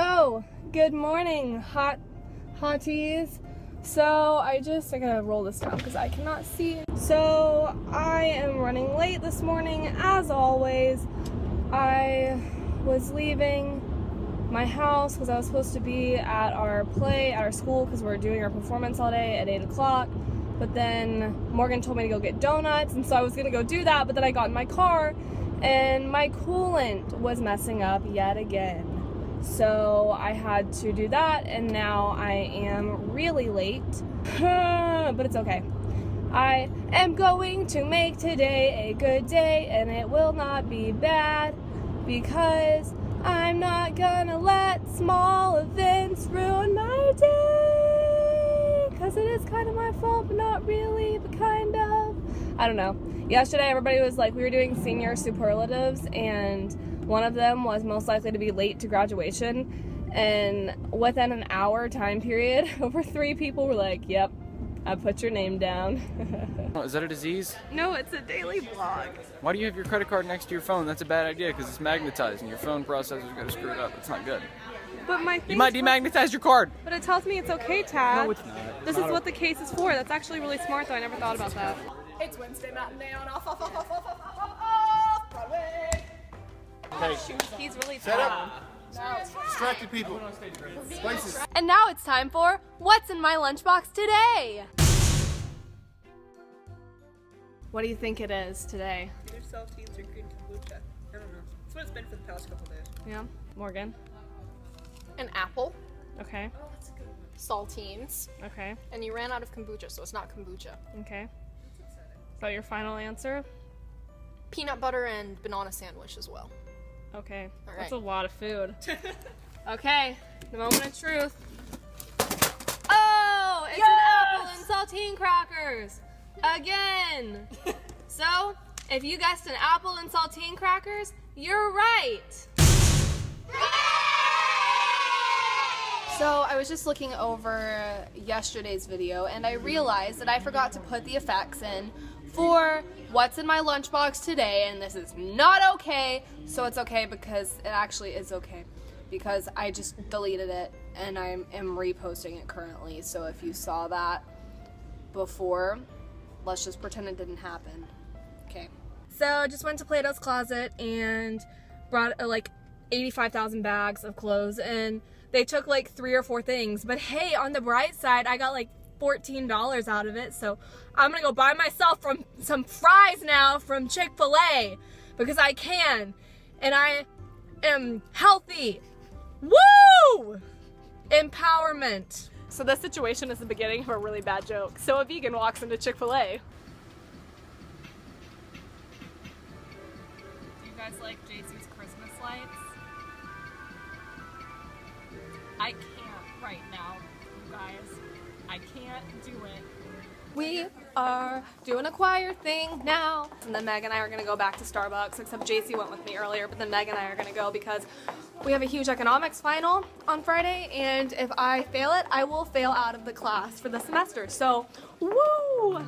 Hello, good morning, hot hotties. So I just I gotta roll this down because I cannot see. So I am running late this morning as always. I was leaving my house because I was supposed to be at our play at our school because we're doing our performance all day at 8 o'clock. But then Morgan told me to go get donuts, and so I was gonna go do that. But then I got in my car, and my coolant was messing up yet again. So I had to do that, and now I am really late. but it's okay. I am going to make today a good day, and it will not be bad because I'm not gonna let small events ruin my day. Because it is kind of my fault, but not really, but kind of. I don't know. Yesterday, everybody was like, we were doing senior superlatives, and one of them was most likely to be late to graduation. And within an hour time period, over three people were like, yep, I put your name down. Oh, Is that a disease? no, it's a daily vlog. Why do you have your credit card next to your phone? That's a bad idea because it's magnetized and your phone processor's gonna screw it up. It's not good. But my You might demagnetize your card. But it tells me it's okay, Tad. No, it's not. This is what the case is for. That's actually really smart, though. I never thought about that. It's Wednesday matinee on off, off, off, off, He's really Set proud. up. Distracted people. Places. And now it's time for What's in My Lunchbox Today? What do you think it is today? Either saltines or green kombucha. I don't know. That's what it's been for the past couple days. Yeah, Morgan. an apple, Okay, oh, saltines, okay, and you ran out of kombucha, so it's not kombucha. okay. Is that your final answer? Peanut butter and banana sandwich as well. Okay, All that's a lot of food. okay, the moment of truth. Oh, it's an apple and saltine crackers again. so, if you guessed an apple and saltine crackers, you're right. So I was just looking over yesterday's video and I realized that I forgot to put the effects in for what's in my lunchbox today and this is not okay. So it's okay because it actually is okay because I just deleted it and I am reposting it currently. So if you saw that before, let's just pretend it didn't happen. Okay. So I just went to Plato's Closet and brought uh, like 85,000 bags of clothes and they took like three or four things. But hey, on the bright side, I got like $14 out of it. So I'm gonna go buy myself from some fries now from Chick-fil-A because I can and I am healthy. Woo! Empowerment. So this situation is the beginning of a really bad joke. So a vegan walks into Chick-fil-A. Do you guys like JC's Christmas lights? I I can't do it. We are doing a choir thing now. And then Meg and I are gonna go back to Starbucks, except JC went with me earlier, but then Meg and I are gonna go because we have a huge economics final on Friday, and if I fail it, I will fail out of the class for the semester. So, woo!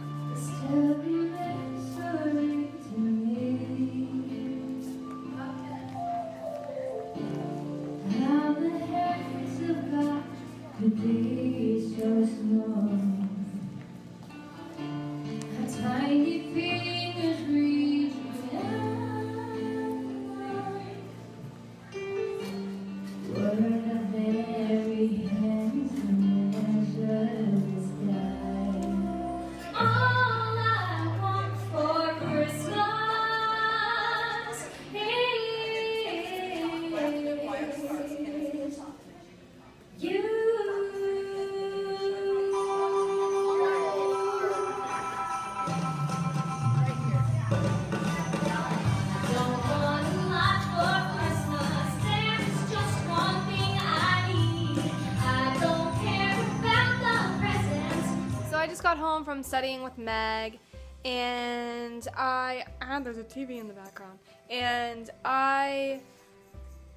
Got home from studying with Meg, and I and there's a TV in the background, and I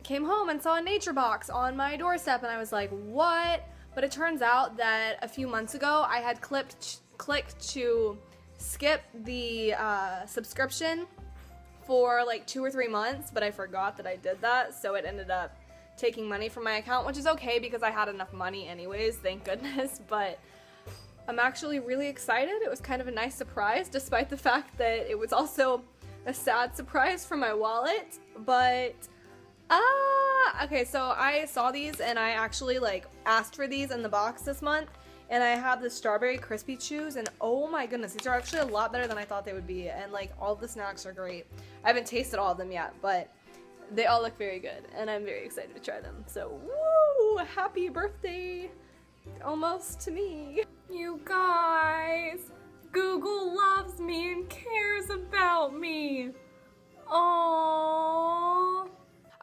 came home and saw a NatureBox on my doorstep, and I was like, what? But it turns out that a few months ago I had clicked clicked to skip the uh, subscription for like two or three months, but I forgot that I did that, so it ended up taking money from my account, which is okay because I had enough money anyways, thank goodness, but I'm actually really excited. It was kind of a nice surprise despite the fact that it was also a sad surprise for my wallet, but ah, okay, so I saw these and I actually like asked for these in the box this month and I have the strawberry crispy chews and oh my goodness, these are actually a lot better than I thought they would be and like all the snacks are great. I haven't tasted all of them yet, but they all look very good and I'm very excited to try them. So, woo! Happy birthday! Almost to me. You guys, Google loves me and cares about me. Oh.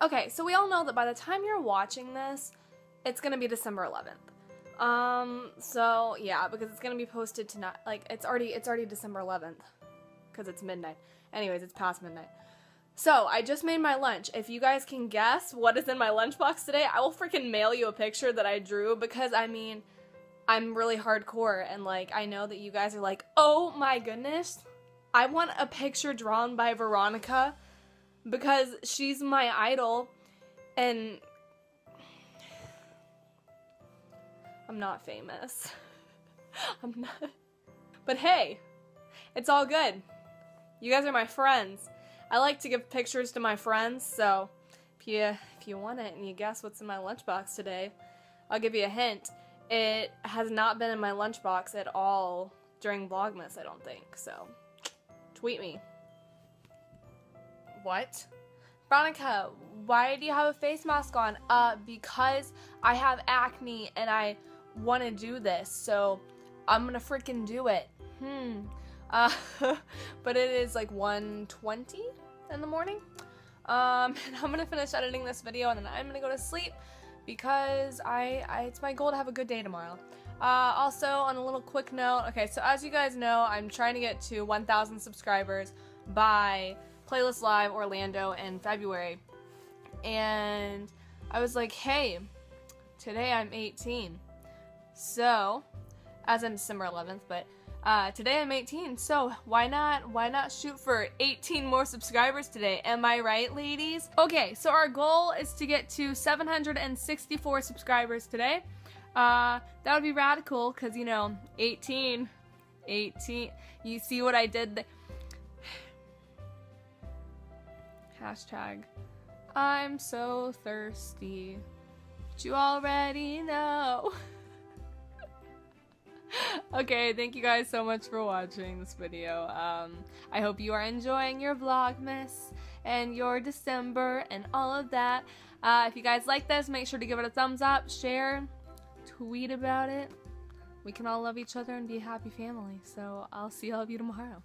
Okay, so we all know that by the time you're watching this, it's gonna be December 11th. Um, so yeah, because it's gonna be posted tonight. Like it's already it's already December 11th, because it's midnight. Anyways, it's past midnight. So I just made my lunch. If you guys can guess what is in my lunchbox today, I will freaking mail you a picture that I drew because I mean, I'm really hardcore and like I know that you guys are like, oh my goodness, I want a picture drawn by Veronica because she's my idol and I'm not famous. I'm not. But hey, it's all good. You guys are my friends. I like to give pictures to my friends, so if you if you want it and you guess what's in my lunchbox today, I'll give you a hint. It has not been in my lunchbox at all during Vlogmas, I don't think. So, tweet me. What? Veronica, why do you have a face mask on? Uh, because I have acne and I want to do this, so I'm gonna freaking do it. Hmm. Uh, but it is like 1.20 in the morning. Um, and I'm gonna finish editing this video and then I'm gonna go to sleep because I, I it's my goal to have a good day tomorrow. Uh, also, on a little quick note, okay, so as you guys know, I'm trying to get to 1,000 subscribers by Playlist Live Orlando in February. And I was like, hey, today I'm 18. So, as in December 11th, but uh, today I'm 18, so why not why not shoot for 18 more subscribers today? Am I right, ladies? Okay, so our goal is to get to 764 subscribers today. Uh, that would be radical because you know 18, 18. You see what I did? Hashtag. I'm so thirsty. But you already know. okay, thank you guys so much for watching this video. Um, I hope you are enjoying your Vlogmas and your December and all of that. Uh, if you guys like this, make sure to give it a thumbs up, share, tweet about it. We can all love each other and be a happy family. So I'll see all of you tomorrow.